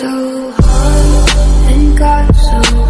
so hard and got so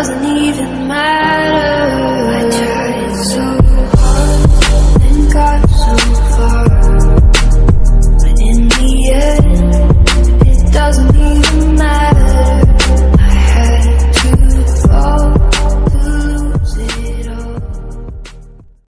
doesn't even matter.